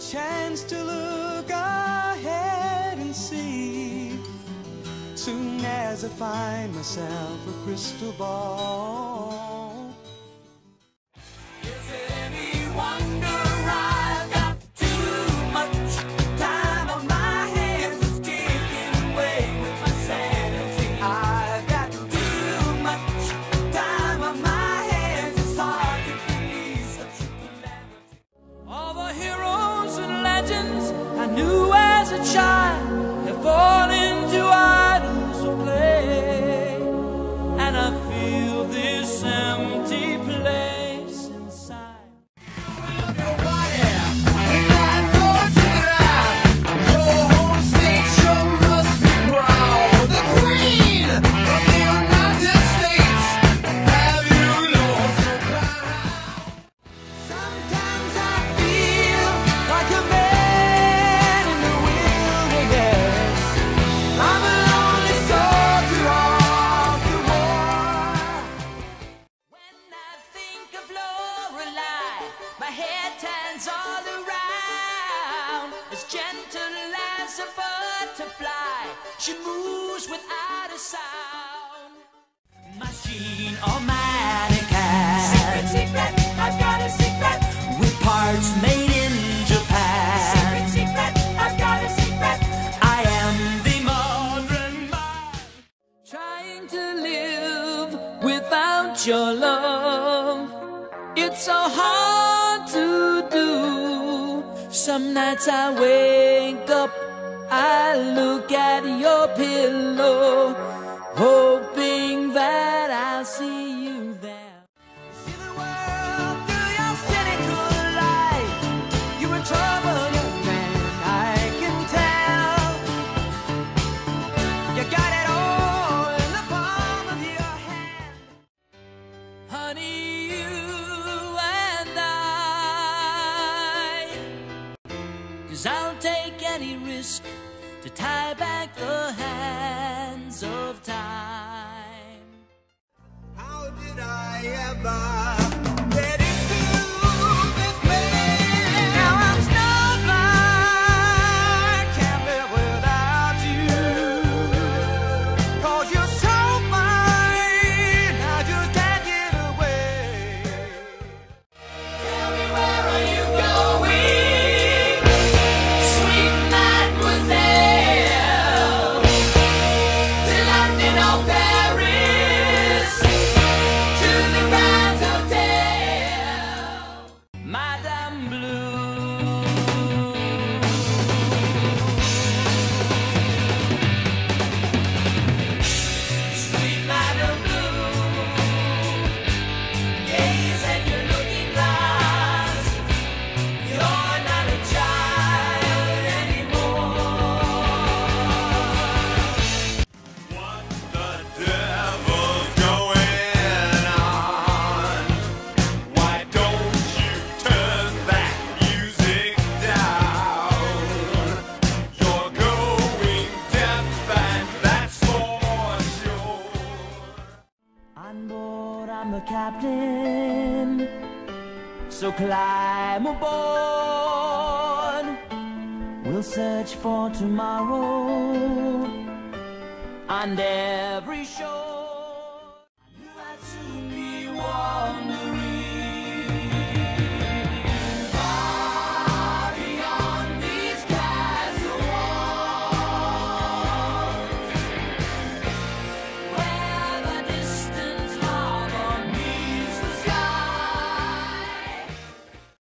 chance to look ahead and see. Soon as I find myself a crystal ball. As as a butterfly, she moves without a sound. Machine or mannequin. Secret, secret, I've got a secret. With parts made in Japan. Secret, secret, I've got a secret. I am the modern man. Trying to live without your love. It's so hard to do. Some nights I wake up, I look at your pillow, Cause I'll take any risk to tie back the hands of time. How did I ever captain. So climb aboard. We'll search for tomorrow on every shore.